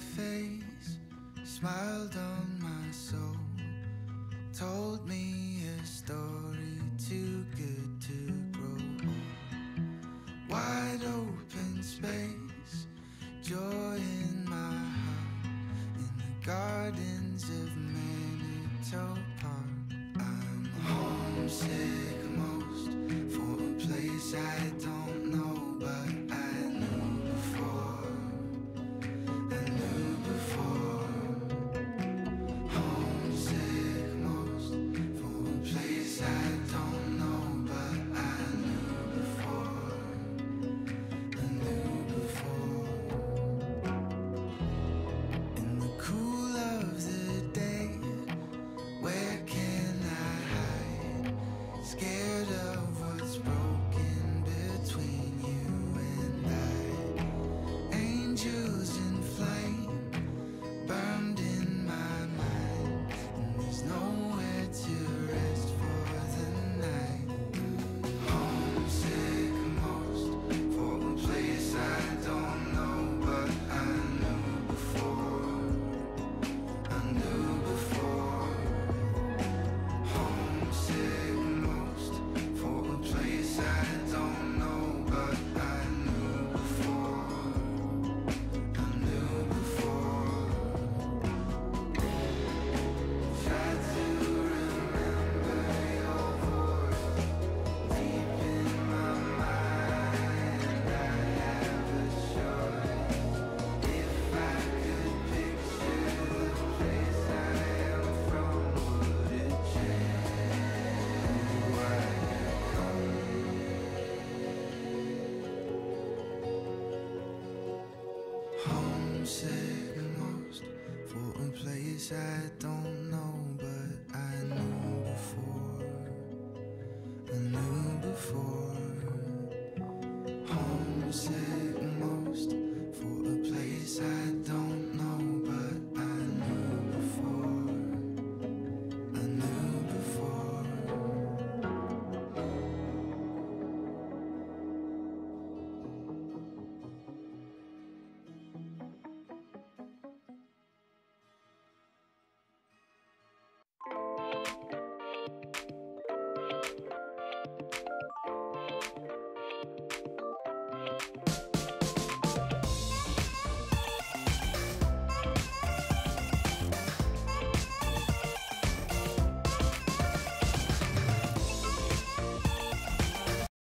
face, smiled on my soul, told me. I don't